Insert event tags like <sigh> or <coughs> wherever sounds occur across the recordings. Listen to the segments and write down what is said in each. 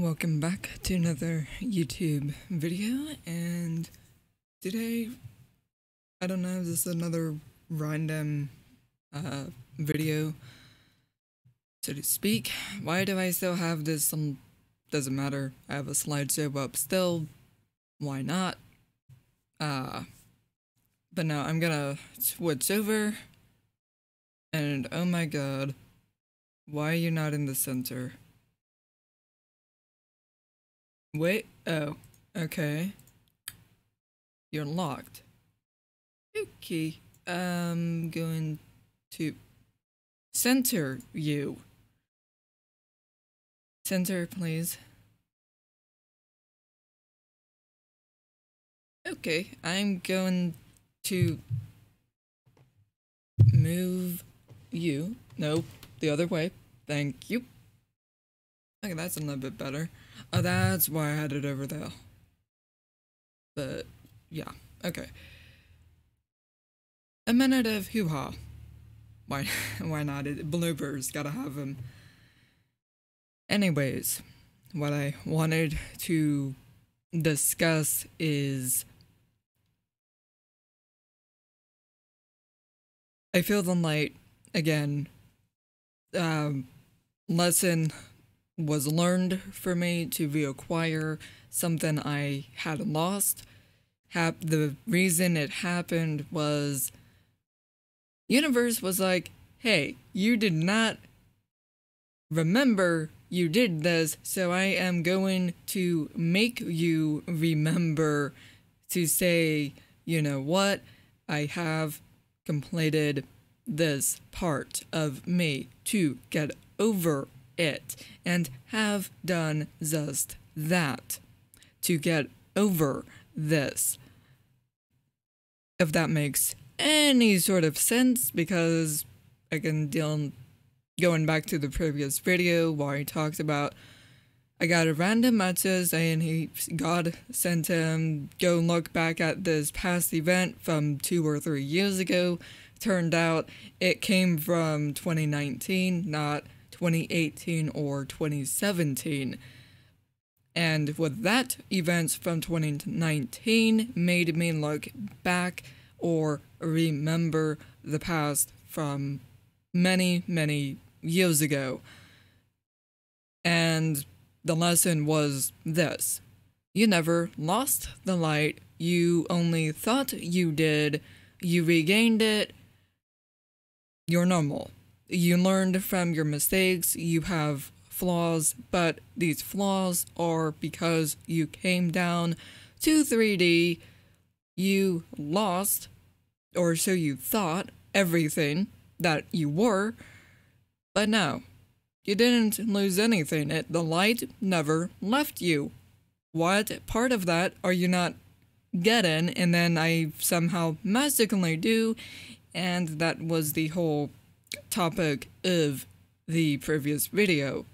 Welcome back to another YouTube video, and today, I don't know, this is another random uh, video, so to speak. Why do I still have this? Um, doesn't matter. I have a slideshow up still. Why not? Uh, but now I'm gonna switch over, and oh my god, why are you not in the center? Wait, oh, okay. You're locked. Okay, I'm going to center you. Center, please. Okay, I'm going to move you. No, the other way. Thank you. Okay, that's a little bit better. Oh, that's why I had it over there. But, yeah, okay. A minute of hoo-ha. Why, <laughs> why not? It, bloopers, gotta have them. Anyways, what I wanted to discuss is... I feel the light, again, um, lesson was learned for me to reacquire something I had lost. Hap- the reason it happened was universe was like, "Hey, you did not remember you did this, so I am going to make you remember to say, you know what? I have completed this part of me to get over it and have done just that to get over this. If that makes any sort of sense, because again, deal going back to the previous video where he talks about I got a random message saying he God sent him go look back at this past event from two or three years ago. Turned out it came from 2019, not 2018 or 2017. And with that, events from 2019 made me look back or remember the past from many, many years ago. And the lesson was this. You never lost the light, you only thought you did, you regained it, you're normal you learned from your mistakes, you have flaws, but these flaws are because you came down to 3D, you lost, or so you thought, everything that you were, but no, you didn't lose anything. It, the light never left you. What part of that are you not getting? And then I somehow magically do, and that was the whole topic of the previous video.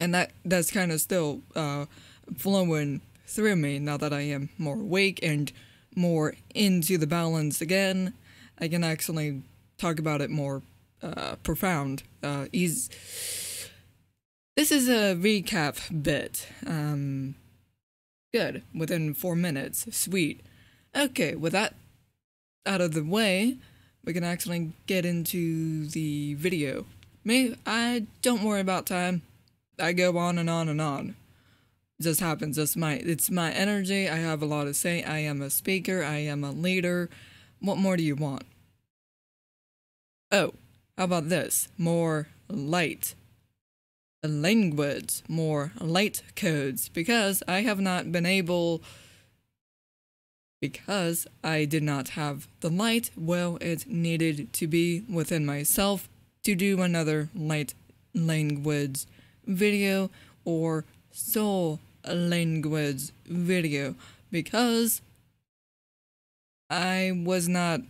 And that that's kind of still uh, flowing through me now that I am more awake and more into the balance again. I can actually talk about it more uh, profound. Uh, easy. This is a recap bit. Um, good. Within four minutes. Sweet. Okay, with that out of the way, we can actually get into the video. Me, I don't worry about time. I go on and on and on. It just happens. It's my it's my energy. I have a lot to say. I am a speaker. I am a leader. What more do you want? Oh, how about this? More light language, more light codes, because I have not been able because I did not have the light well it needed to be within myself to do another light language video or soul language video because I was not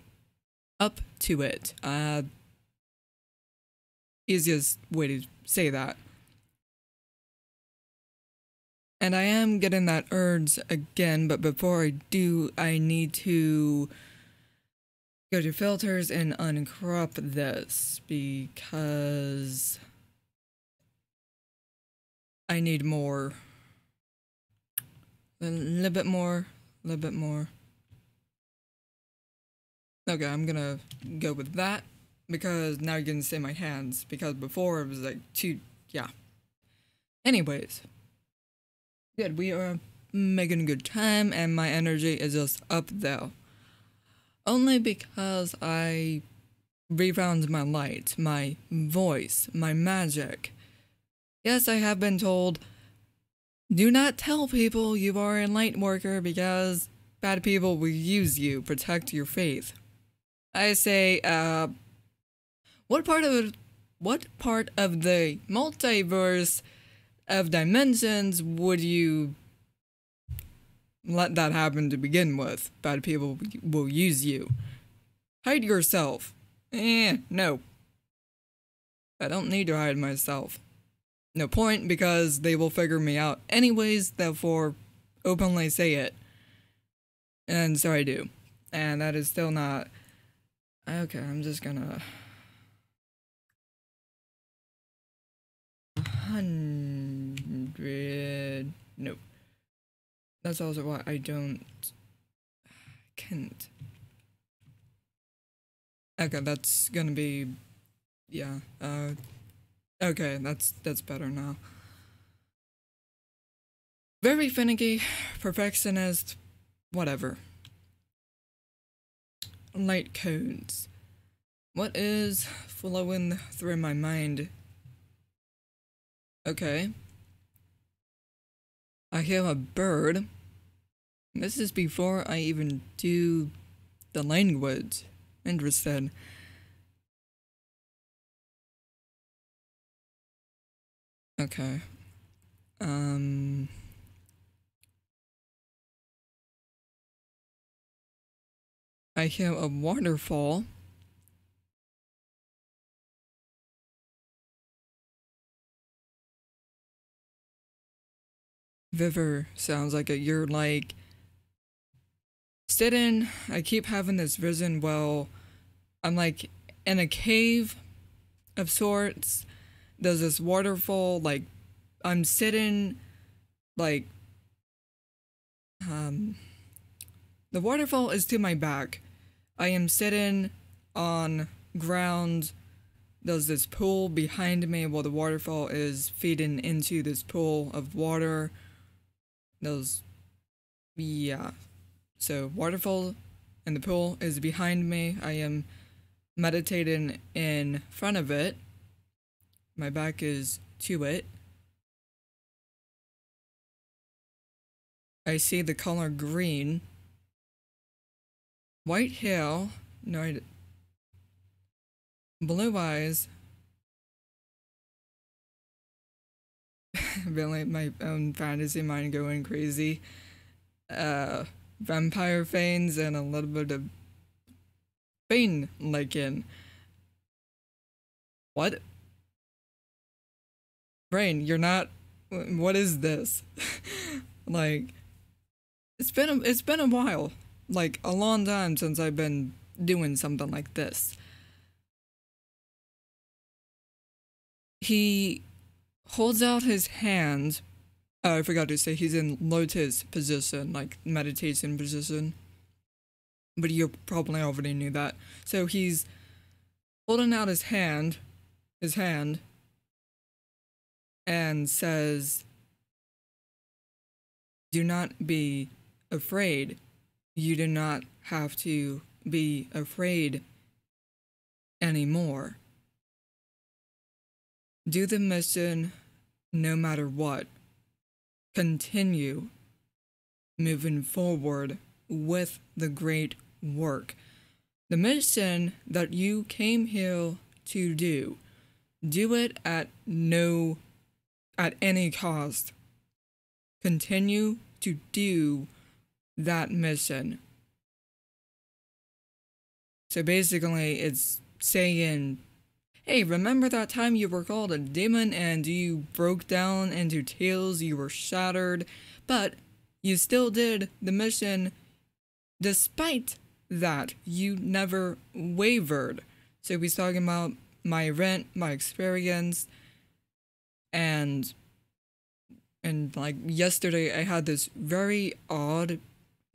up to it. Uh, easiest way to say that. And I am getting that urge again, but before I do, I need to go to filters and uncrop this because I need more. A little bit more. A little bit more. Okay, I'm gonna go with that because now you can see my hands because before it was like too yeah. Anyways. Good, we are making a good time and my energy is just up though. Only because I refound my light, my voice, my magic. Yes, I have been told do not tell people you are a light worker because bad people will use you, protect your faith. I say, uh, what part of what part of the multiverse of dimensions would you let that happen to begin with? Bad people will use you. Hide yourself. Eh, no. I don't need to hide myself. No point because they will figure me out anyways, therefore openly say it. And so I do. And that is still not Okay, I'm just gonna. <sighs> Nope. That's also why I don't. <sighs> Can't. Okay, that's gonna be. Yeah. Uh. Okay, that's that's better now. Very finicky, perfectionist, whatever light codes. What is flowing through my mind? Okay. I have a bird. This is before I even do the language. Interesting. Okay. Um... I have a waterfall. River sounds like a you're like sitting. I keep having this vision. Well, I'm like in a cave of sorts. There's this waterfall. Like I'm sitting, like um, the waterfall is to my back. I am sitting on ground. There's this pool behind me while the waterfall is feeding into this pool of water. Those, yeah. So waterfall and the pool is behind me. I am meditating in front of it. My back is to it. I see the color green White hair, no, blue eyes. <laughs> really, my own fantasy mind going crazy. Uh, vampire fangs and a little bit of pain licking. What? Brain, you're not. What is this? <laughs> like, it's been a, it's been a while like a long time since I've been doing something like this. He holds out his hand. Oh, I forgot to say he's in lotus position, like meditation position. But you probably already knew that. So he's holding out his hand, his hand, and says, Do not be afraid you do not have to be afraid anymore. Do the mission no matter what. Continue moving forward with the great work. The mission that you came here to do. Do it at no at any cost. Continue to do that mission. So basically, it's saying, hey, remember that time you were called a demon and you broke down into tears, you were shattered, but you still did the mission despite that. You never wavered. So he's talking about my event, my experience, and And like yesterday, I had this very odd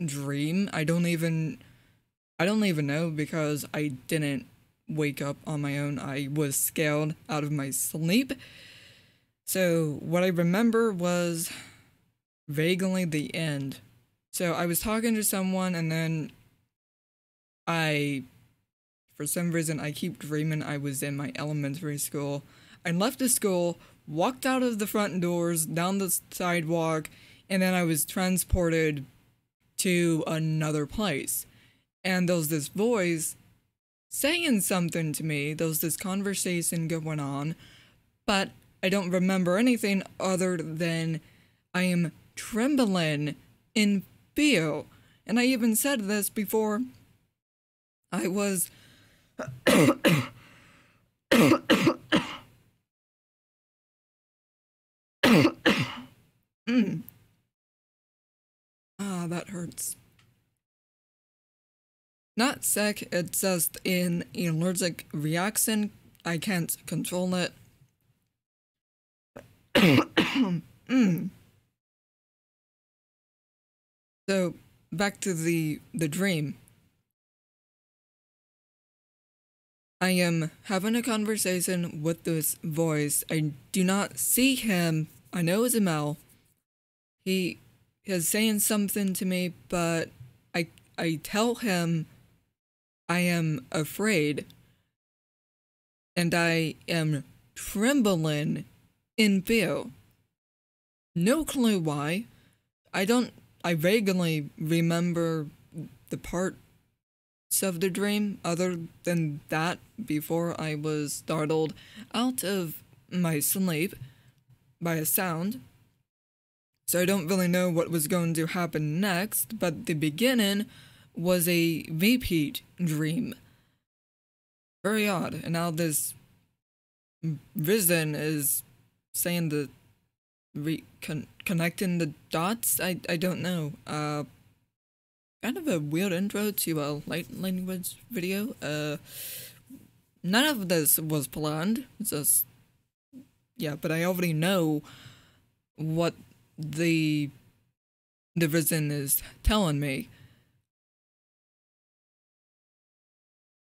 dream. I don't even, I don't even know because I didn't wake up on my own. I was scared out of my sleep. So what I remember was vaguely the end. So I was talking to someone and then I for some reason I keep dreaming I was in my elementary school. I left the school, walked out of the front doors, down the sidewalk, and then I was transported to another place. And there was this voice saying something to me. There was this conversation going on, but I don't remember anything other than I am trembling in fear. And I even said this before I was. mm. Ah, that hurts. Not sick, it's just an allergic reaction. I can't control it. <coughs> mm. So back to the the dream. I am having a conversation with this voice. I do not see him. I know it's Mel. He is saying something to me, but I I tell him I am afraid and I am trembling in fear. No clue why. I don't I vaguely remember the parts of the dream other than that before I was startled out of my sleep by a sound. So I don't really know what was going to happen next, but the beginning was a repeat dream. Very odd. And now this vision is saying the re- con- connecting the dots. I I don't know. Uh, kind of a weird intro to a light language video. Uh, none of this was planned. It's just yeah, but I already know what the the vision is telling me.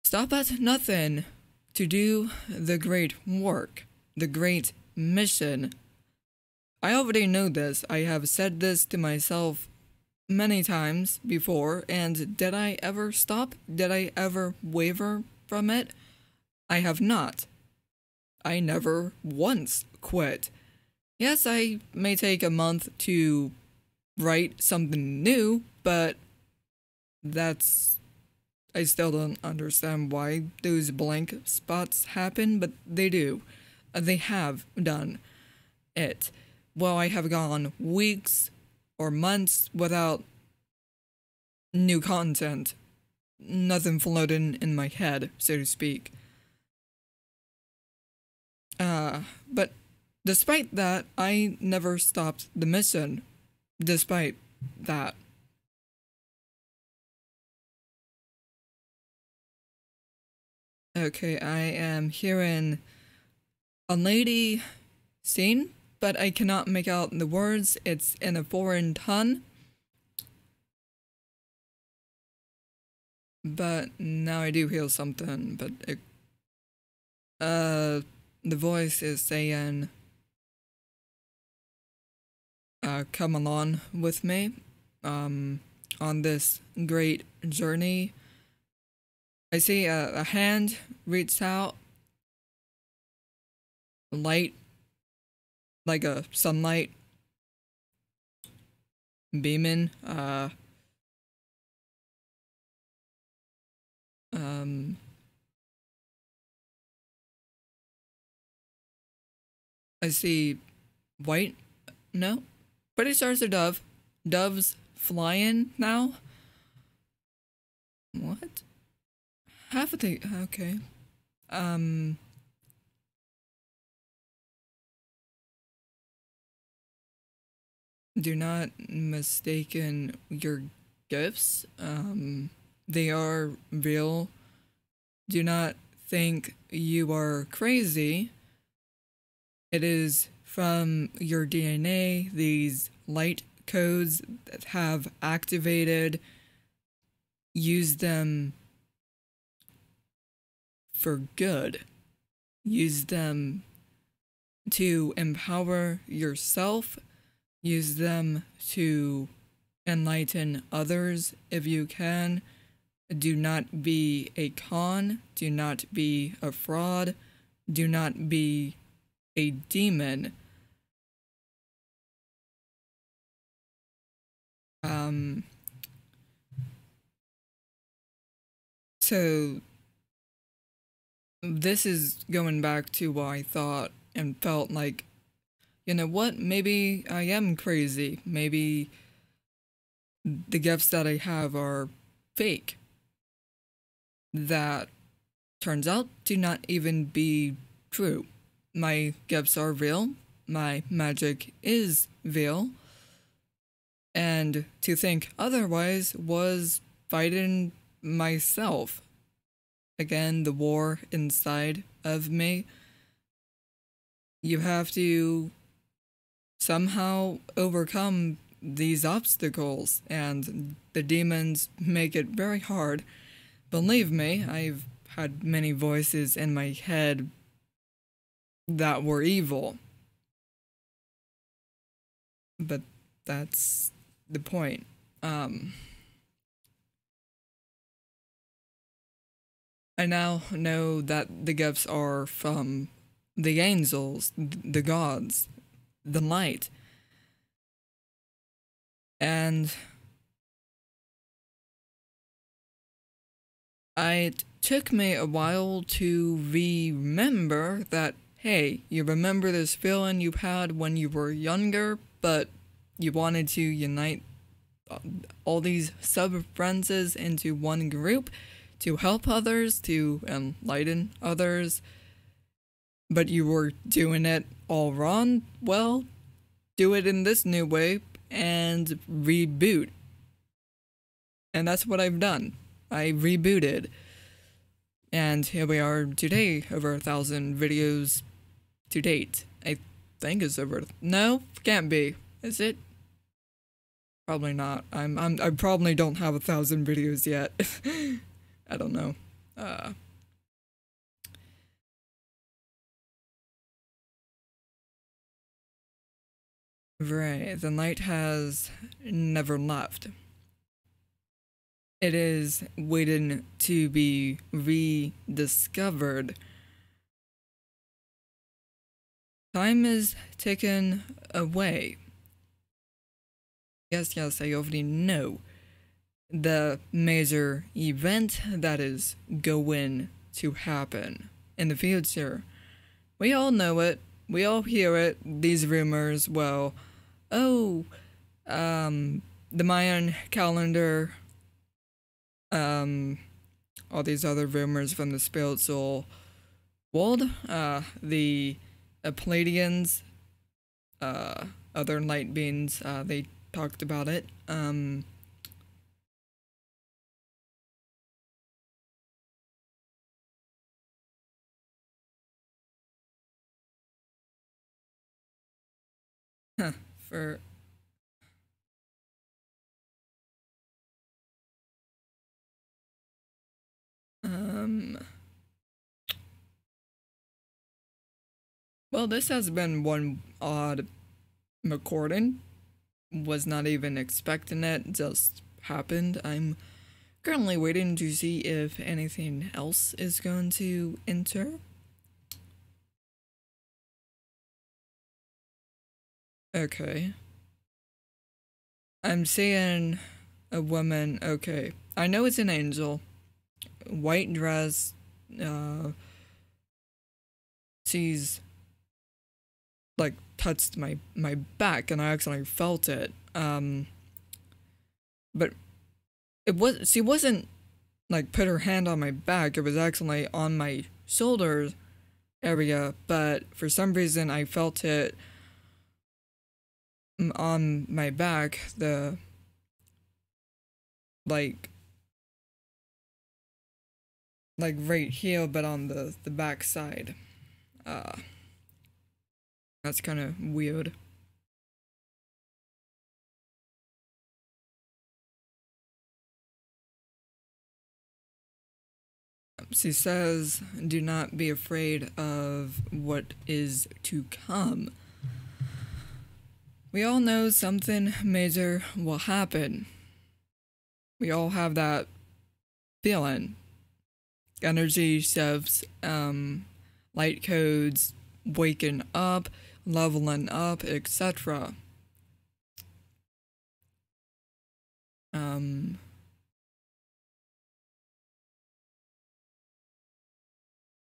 Stop at nothing to do the great work, the great mission I already know this. I have said this to myself many times before, and did I ever stop? Did I ever waver from it? I have not. I never once quit. Yes, I may take a month to write something new, but that's. I still don't understand why those blank spots happen, but they do. They have done it well, I have gone weeks or months without new content, nothing floating in my head, so to speak. Uh, but despite that, I never stopped the mission. Despite that. Okay, I am hearing a lady sing but I cannot make out the words. It's in a foreign tongue. But now I do hear something, but it, uh, the voice is saying, uh, come along with me, um, on this great journey. I see a, a hand reach out, light like a sunlight beaming uh um I see white no pretty sure it's a dove doves flying now. What half of the okay um do not mistaken your gifts. Um, they are real. Do not think you are crazy. It is from your DNA, these light codes that have activated, use them for good. Use them to empower yourself. Use them to enlighten others if you can. Do not be a con. Do not be a fraud. Do not be a demon. Um, so this is going back to what I thought and felt like, you know what? Maybe I am crazy. Maybe the gifts that I have are fake. That turns out to not even be true. My gifts are real. My magic is real. And to think otherwise was fighting myself. Again, the war inside of me. You have to somehow overcome these obstacles, and the demons make it very hard. Believe me, I've had many voices in my head that were evil. But that's the point. Um, I now know that the gifts are from the angels, the gods, the light. And it took me a while to remember that, hey, you remember this feeling you had when you were younger, but you wanted to unite uh, all these sub friends into one group to help others, to enlighten others, but you were doing it all wrong. Well, do it in this new way and reboot. And that's what I've done. I rebooted. And here we are today, over a thousand videos to date. I think it's over. No, can't be. Is it? Probably not. I'm, I'm I probably don't have a thousand videos yet. <laughs> I don't know. Uh Right, the night has never left. It is waiting to be rediscovered. Time is taken away. Yes, yes, I already know the major event that is going to happen in the future. We all know it. We all hear it. These rumors. Well, oh, um, the Mayan calendar. Um, all these other rumors from the spiritual world. Uh, the uh, Pleiadians. Uh, other light beings. Uh, they talked about it. Um Huh, for um Well, this has been one odd recording. Was not even expecting it, just happened. I'm currently waiting to see if anything else is going to enter. Okay. I'm seeing a woman. Okay. I know it's an angel. White dress. Uh, she's like touched my my back and I accidentally felt it. Um but it was she wasn't like put her hand on my back. It was accidentally on my shoulders area, but for some reason I felt it on my back, the like like right here but on the the back side. Uh That's kind of weird. She says, Do not be afraid of what is to come. We all know something major will happen. We all have that feeling. Energy shifts, um, light codes, waking up, leveling up, etc. Um,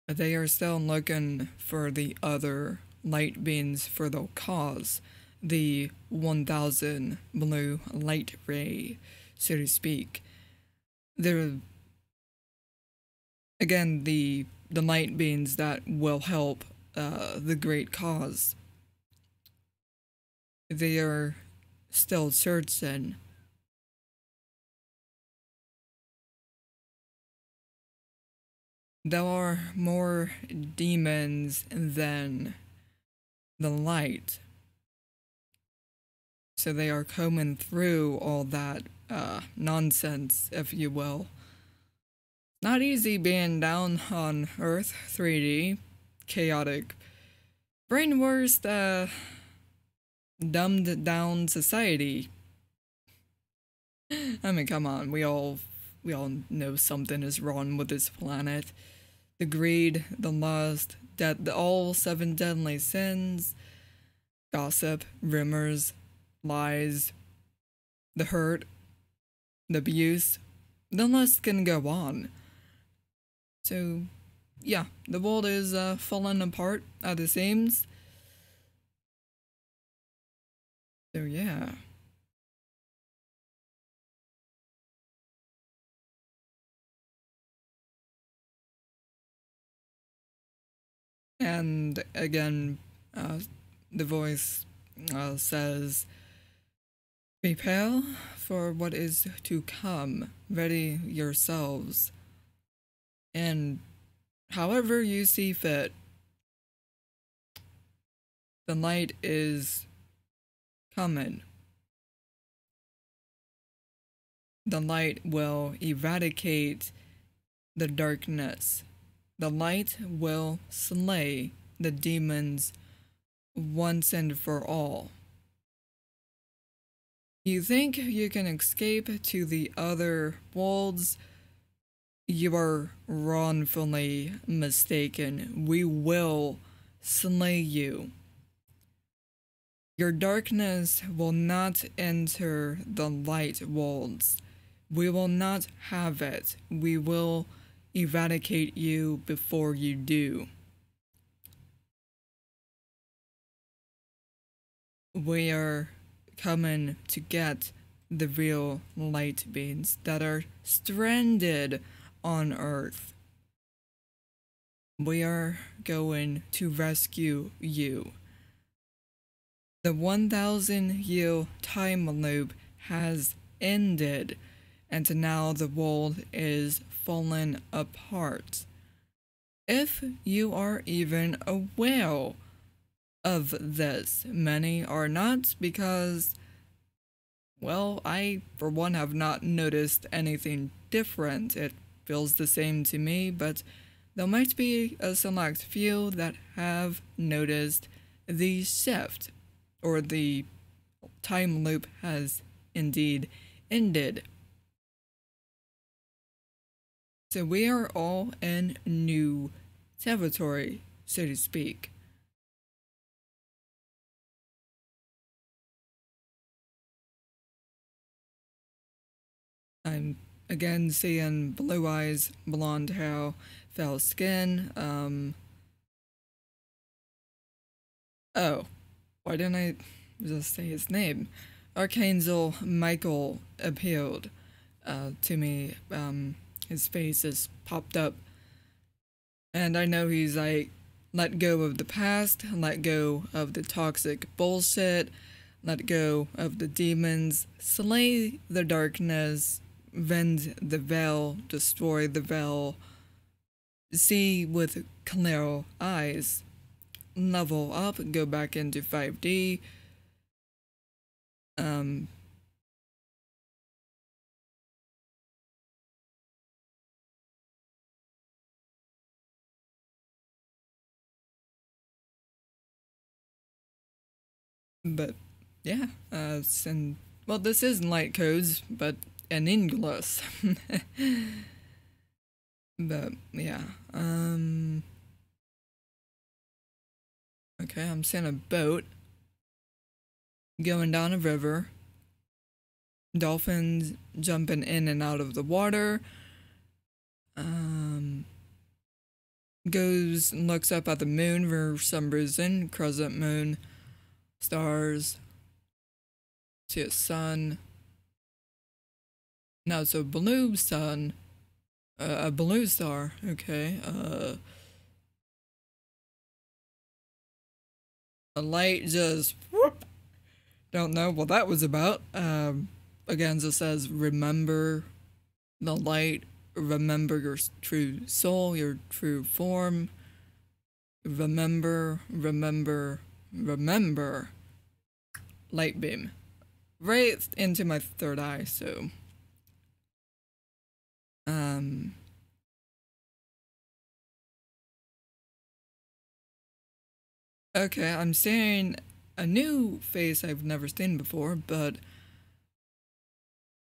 they are still looking for the other light beings for the cause, the 1000 blue light ray, so to speak. They're again the the light beings that will help uh, the great cause. They are still searching there are more demons than the light. So they are combing through all that uh, nonsense, if you will. Not easy being down on Earth 3D, chaotic, brainwashed, uh, dumbed down society. I mean, come on, we all we all know something is wrong with this planet the greed, the lust, dead, the all seven deadly sins, gossip, rumors, lies, the hurt, the abuse, the list can go on. So, yeah, the world is uh, falling apart at the seams. So, yeah. And again, uh, the voice uh, says, Prepare for what is to come, ready yourselves. And however you see fit, the light is coming. The light will eradicate the darkness the light will slay the demons once and for all. You think you can escape to the other worlds? You are wrongfully mistaken. We will slay you. Your darkness will not enter the light worlds. We will not have it. We will eradicate you before you do. We are coming to get the real light beings that are stranded on Earth. We are going to rescue you. The 1000 year time loop has ended, and now the world is fallen apart. If you are even aware of this, many are not because, well, I, for one, have not noticed anything different. It feels the same to me, but there might be uh, a select few that have noticed the shift or the time loop has indeed ended. So we are all in new territory, so to speak. I'm again seeing blue eyes, blonde hair, fair skin. Um, oh, why didn't I just say his name? Archangel Michael appealed uh, to me. Um, his face is popped up. And I know he's like, let go of the past, let go of the toxic bullshit, let go of the demons, slay the darkness, rend the veil, destroy the veil, see with clear eyes. level up, go back into 5D. Um, but yeah, uh, and well, this is light codes, but in English. <laughs> but yeah, um, okay, I'm seeing a boat going down a river. Dolphins jumping in and out of the water. Um, goes and looks up at the moon for some reason, crescent moon, stars, see a sun. Now it's a blue sun, uh, a blue star. Okay. Uh, a light just whoop. Don't know what that was about. Um, again, it says remember the light, remember your true soul, your true form. Remember, remember, remember. Light beam right into my third eye, so um Okay, I'm seeing a new face I've never seen before, but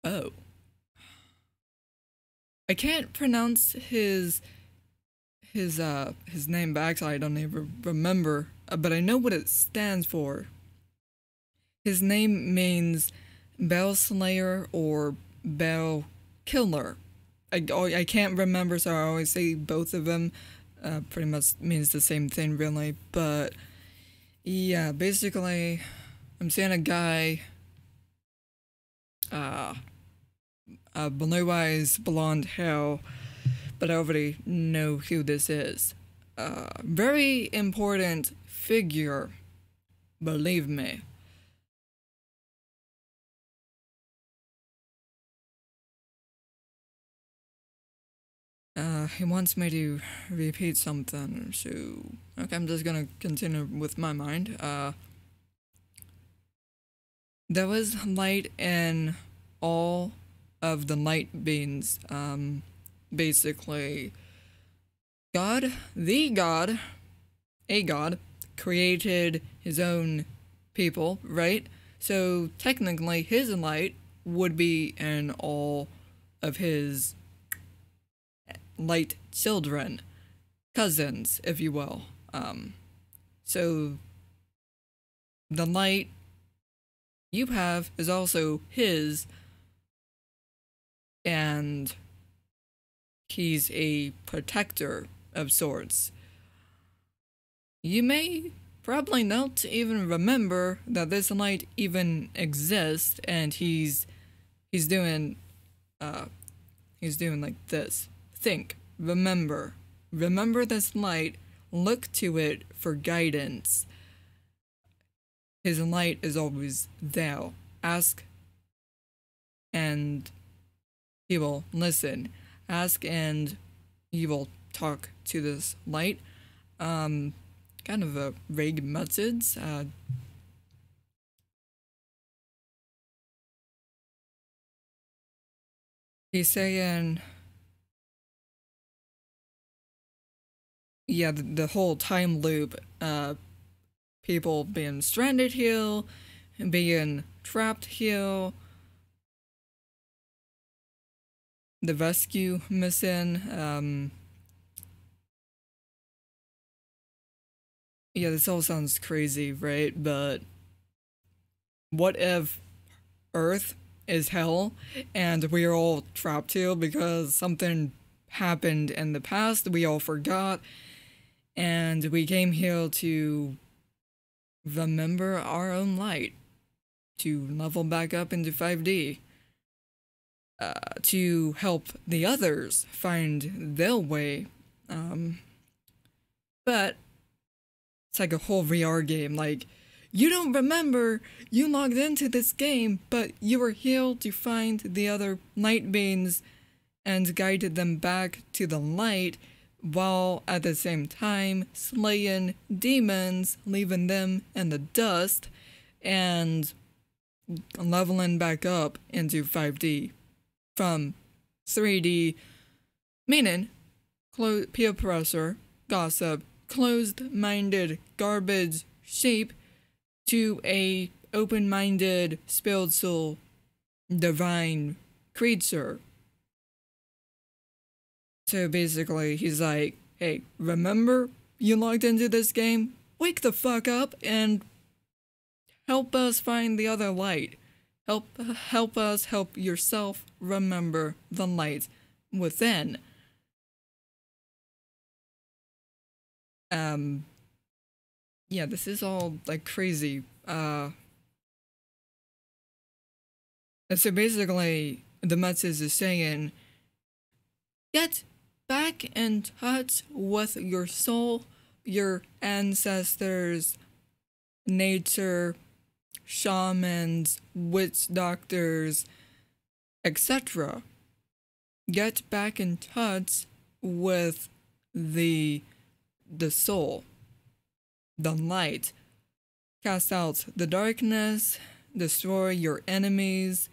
oh. I can't pronounce his his uh his name back so I don't even remember, uh, but I know what it stands for. His name means Bell Slayer or Bell Killer. I, I can't remember, so I always say both of them. Uh, pretty much means the same thing, really. But yeah, basically, I'm seeing a guy, uh, a blue eyes, blonde hair, but I already know who this is. Uh, very important figure, believe me. Uh, he wants me to repeat something, so okay, I'm just gonna continue with my mind. Uh, there was light in all of the light beings. Um, basically, God, the God, a God, created his own people, right? So technically, his light would be in all of his light children, cousins, if you will. Um, so the light you have is also his, and he's a protector of sorts. You may probably not even remember that this light even exists, and he's he's doing uh he's doing like this think, remember, remember this light, look to it for guidance. His light is always there. Ask and he will listen. Ask and he will talk to this light. Um, kind of a vague message. Uh, he's saying yeah, the, the whole time loop, uh, people being stranded here, being trapped here, the rescue mission, um, yeah, this all sounds crazy, right? But what if Earth is hell and we are all trapped here because something happened in the past we all forgot and we came here to remember our own light, to level back up into 5D, uh, to help the others find their way. Um, but it's like a whole VR game. Like, you don't remember you logged into this game, but you were here to find the other light beings and guided them back to the light while at the same time slaying demons, leaving them in the dust, and leveling back up into 5D from 3D, meaning clo- peer pressure, gossip, closed minded garbage sheep to a open minded spiritual divine creature. So basically, he's like, hey, remember you logged into this game? Wake the fuck up and help us find the other light. Help help us help yourself remember the light within. Um yeah, this is all like crazy. Uh so basically the message is saying get back in touch with your soul, your ancestors, nature, shamans, witch doctors, etc. Get back in touch with the the soul, the light. Cast out the darkness, destroy your enemies,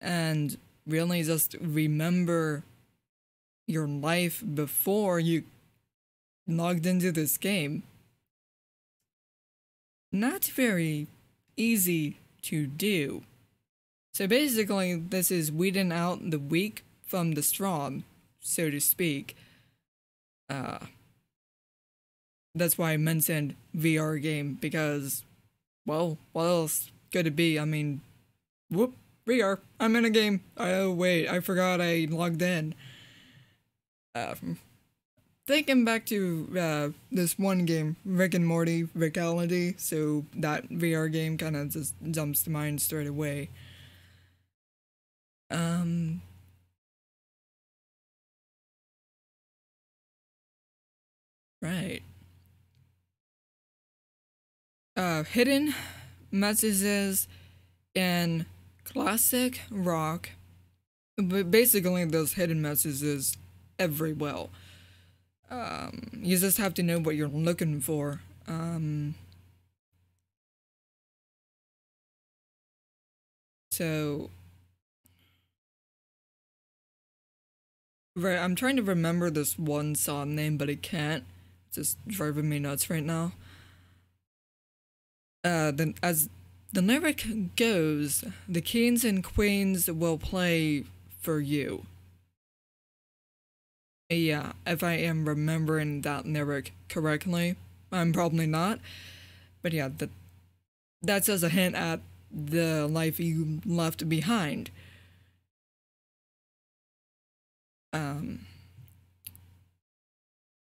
and really just remember your life before you logged into this game not very easy to do. So basically, this is weeding out the weak from the strong, so to speak. Uh, that's why I mentioned VR game because, well, what else could it be? I mean, whoop, VR. I'm in a game. Oh wait, I forgot I logged in. Uh, thinking back to uh, this one game, Rick and Morty Rickality, so that VR game kind of just jumps to mind straight away. Um. Right. Uh, hidden messages in classic rock, but basically those hidden messages everywhere um, you just have to know what you're looking for. Um, so, right, I'm trying to remember this one song name, but I can't. It's just driving me nuts right now. Uh, then as the lyric goes, the kings and queens will play for you. Yeah, if I am remembering that lyric correctly. I'm probably not. But yeah, that that's as a hint at the life you left behind. Um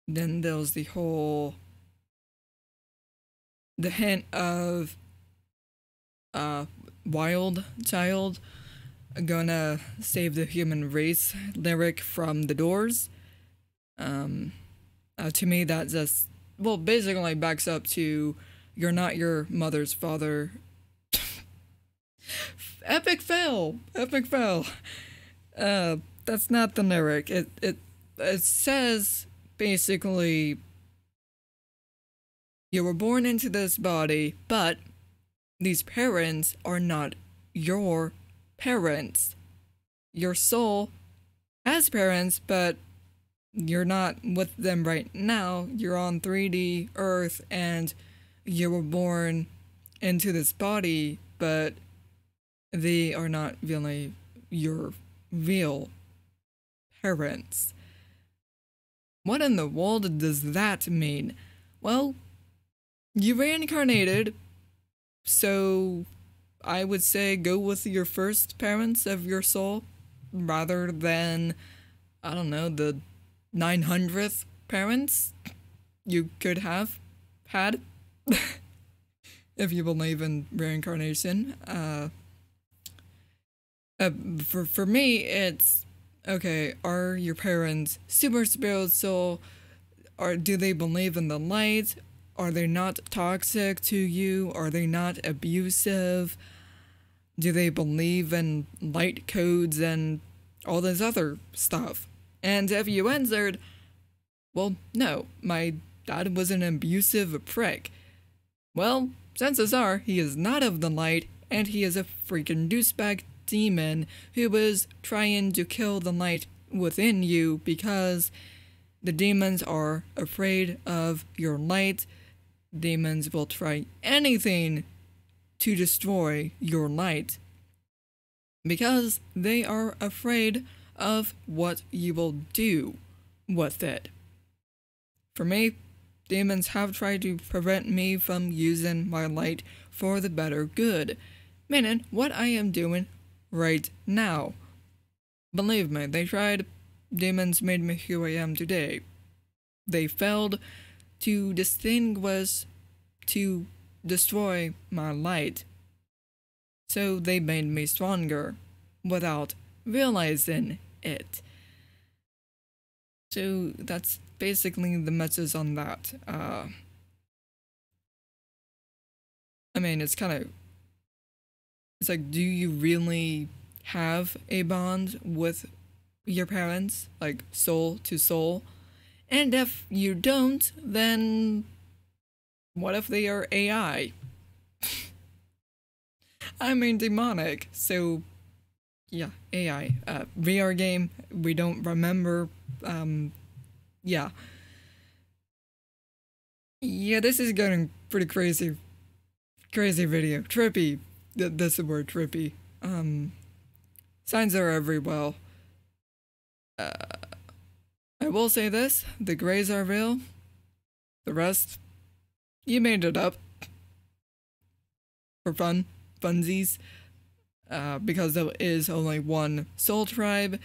then there's the whole the hint of uh wild child gonna save the human race lyric from the doors um, uh, to me, that just well basically backs up to you're not your mother's father. <laughs> epic fail, epic fail. Uh, that's not the lyric. It it it says basically you were born into this body, but these parents are not your parents. Your soul has parents, but you're not with them right now. You're on 3D Earth and you were born into this body, but they are not really your real parents. What in the world does that mean? Well, you reincarnated, so I would say go with your first parents of your soul rather than, I don't know, the 900th parents you could have had <laughs> if you believe in reincarnation. Uh, uh, for for me, it's okay. Are your parents super spiritual? Or do they believe in the light? Are they not toxic to you? Are they not abusive? Do they believe in light codes and all this other stuff? And if you answered, well, no, my dad was an abusive prick. Well, chances are he is not of the light and he is a freaking douchebag demon who was trying to kill the light within you because the demons are afraid of your light. Demons will try anything to destroy your light because they are afraid of what you will do with it. For me, demons have tried to prevent me from using my light for the better good, meaning what I am doing right now. Believe me, they tried. Demons made me who I am today. They failed to distinguish, to destroy my light. So they made me stronger without realizing it. So that's basically the message on that. Uh, I mean, it's kind of. It's like, do you really have a bond with your parents, like soul to soul? And if you don't, then what if they are AI? <laughs> I mean, demonic. So, yeah, AI. Uh, VR game. We don't remember. Um, yeah. Yeah, this is getting pretty crazy. Crazy video. Trippy. Th- that's the word, trippy. Um, signs are everywhere. Uh, I will say this the grays are real. The rest, you made it up. For fun, funsies. Uh, because there is only one soul tribe,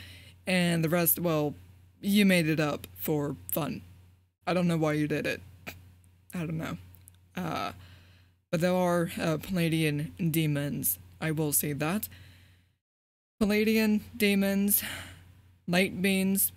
and the rest, well, you made it up for fun. I don't know why you did it. I don't know. Uh, but there are uh, Pleiadian demons. I will say that. Pleiadian demons, light beings,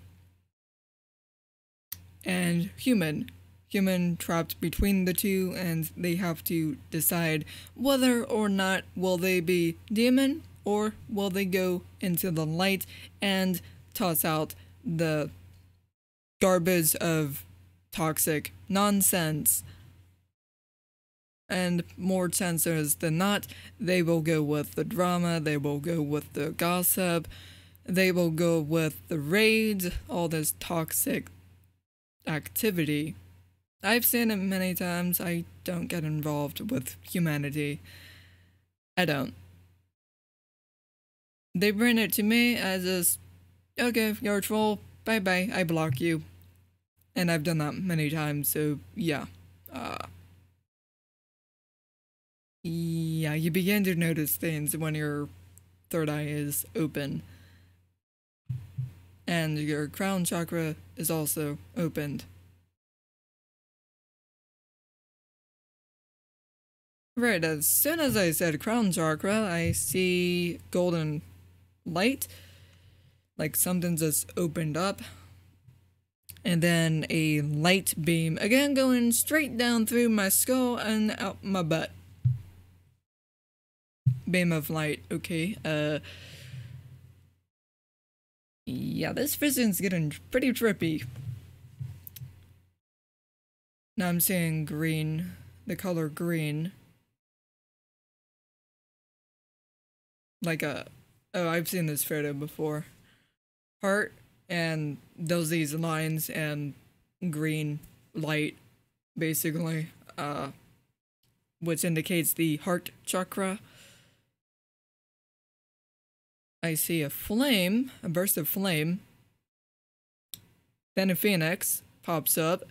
and human. Human trapped between the two, and they have to decide whether or not will they be demon or will they go into the light and toss out the garbage of toxic nonsense. And more chances than not, they will go with the drama, they will go with the gossip, they will go with the raids, all this toxic activity. I've seen it many times. I don't get involved with humanity. I don't. They bring it to me as a, okay, you're a troll, bye bye, I block you. And I've done that many times, so yeah. Uh, yeah, you begin to notice things when your third eye is open. And your crown chakra is also opened. Right, as soon as I said crown chakra, I see golden light. Like something just opened up. And then a light beam, again going straight down through my skull and out my butt. Beam of light, okay. Uh, yeah, this vision's getting pretty trippy. Now I'm seeing green, the color green. Like a, oh, I've seen this photo before. Heart and those these lines and green light, basically, uh, which indicates the heart chakra. I see a flame, a burst of flame. Then a phoenix pops up.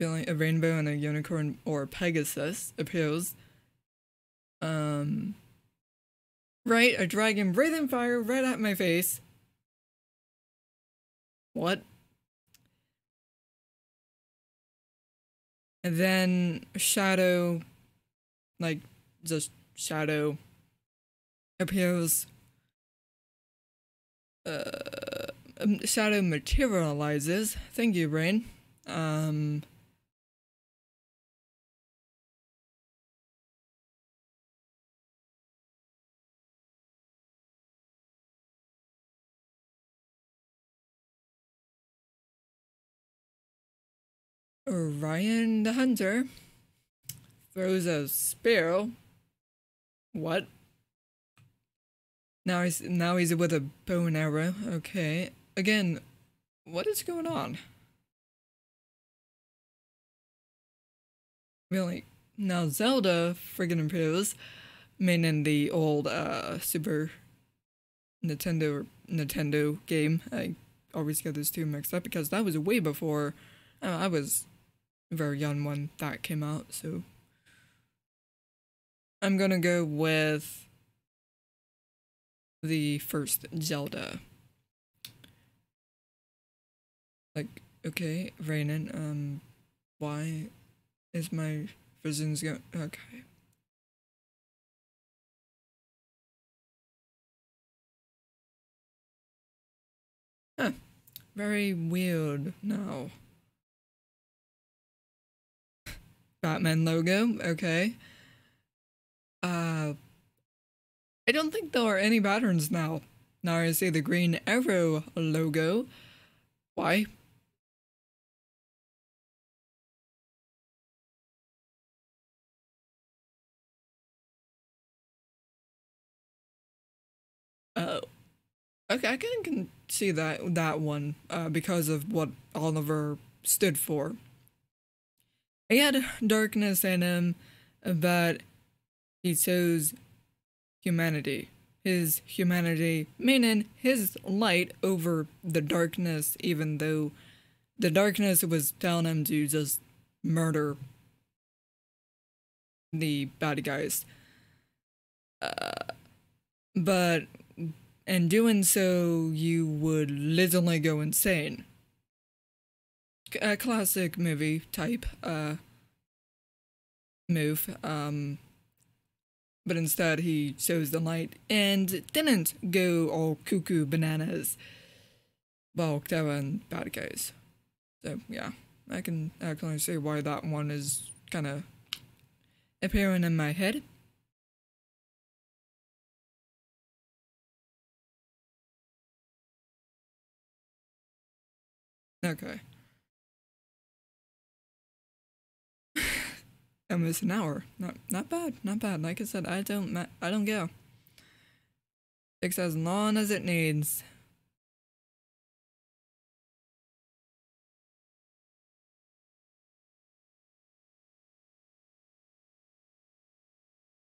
Feeling a rainbow and a unicorn or Pegasus appears. Um, right, a dragon breathing fire right at my face. What? And then a shadow, like just shadow appears. Uh, um, shadow materializes. Thank you, brain. Um, Orion the Hunter throws a spear. What? Now he's now he's with a bow and arrow. Okay. Again, what is going on? Really? Now Zelda friggin' appears, meaning the old uh Super Nintendo Nintendo game. I always get those two mixed up because that was way before uh, I was very young when that came out. So I'm gonna go with the first Zelda. Like, okay, Rainen, um, why is my visions going? Okay. Huh. Very weird now. Batman logo, okay. Uh, I don't think there are any patterns now. Now I see the Green Arrow logo. Why? Oh. Okay, I can, can see that that one uh, because of what Oliver stood for. He had darkness in him, but he chose humanity. His humanity, meaning his light over the darkness, even though the darkness was telling him to just murder the bad guys. Uh, but in doing so, you would literally go insane. A classic movie type uh, move. Um, but instead, he chose the light and didn't go all cuckoo bananas while killing bad guys. So, yeah, I can actually see why that one is kind of appearing in my head. Okay. Almost an hour. Not not bad. Not bad. Like I said, I don't I don't go. Takes as long as it needs.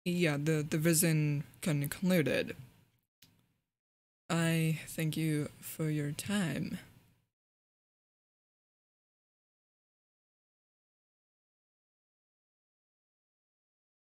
Yeah, the the vision concluded. I thank you for your time.